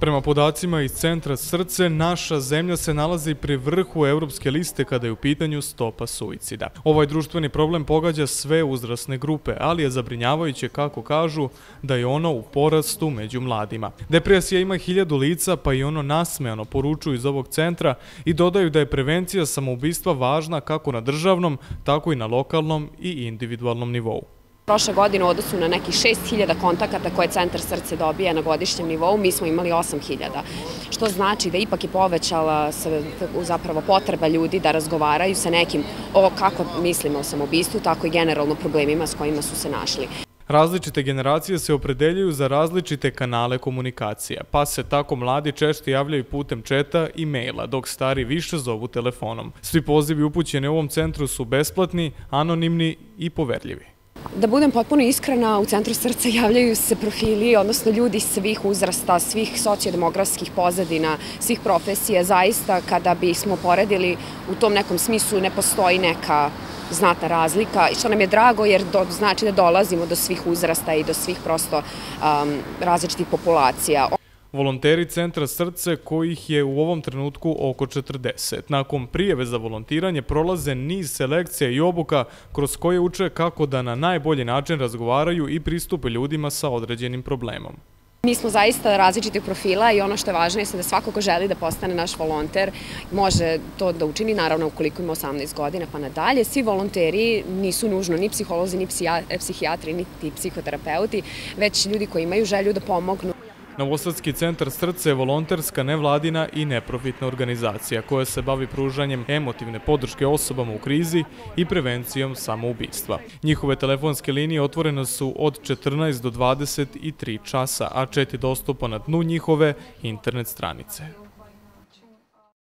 Prema podacima iz Centra Srce, naša zemlja se nalazi pri vrhu evropske liste kada je u pitanju stopa suicida. Ovaj društveni problem pogađa sve uzrasne grupe, ali je zabrinjavajuće kako kažu da je ono u porastu među mladima. Depresija ima hiljadu lica, pa i ono nasmejano poručuju iz ovog centra i dodaju da je prevencija samoubistva važna kako na državnom, tako i na lokalnom i individualnom nivou. Prošle godine u odnosu na nekih 6000 kontakata koje Centar srce dobije na godišnjem nivou, mi smo imali 8000. Što znači da ipak je povećala se zapravo potreba ljudi da razgovaraju sa nekim o kako mislimo o samobistvu, tako i generalno problemima s kojima su se našli. Različite generacije se opredeljuju za različite kanale komunikacije, pa se tako mladi češće javljaju putem četa i maila, dok stari više zovu telefonom. Svi pozivi upućeni u ovom centru su besplatni, anonimni i poverljivi. Da budem potpuno iskrena, u centru srca javljaju se profili, odnosno ljudi svih uzrasta, svih sociodemografskih pozadina, svih profesija. Zaista, kada bismo poredili u tom nekom smislu, ne postoji neka znatna razlika, što nam je drago jer do, znači da dolazimo do svih uzrasta i do svih prosto um, različitih populacija volonteri Centra Srce kojih je u ovom trenutku oko 40. Nakon prijeve za volontiranje prolaze niz selekcija i obuka kroz koje uče kako da na najbolji način razgovaraju i pristupe ljudima sa određenim problemom. Mi smo zaista različitih profila i ono što je važno je da svako ko želi da postane naš volonter može to da učini, naravno ukoliko ima 18 godina pa nadalje. Svi volonteri nisu nužno ni psiholozi, ni psihijatri, ni psihoterapeuti, već ljudi koji imaju želju da pomognu. Novosadski centar Srce je volonterska, nevladina i neprofitna organizacija koja se bavi pružanjem emotivne podrške osobama u krizi i prevencijom samoubistva. Njihove telefonske linije otvorene su od 14 do 23 časa, a čet je dostupan na dnu njihove internet stranice.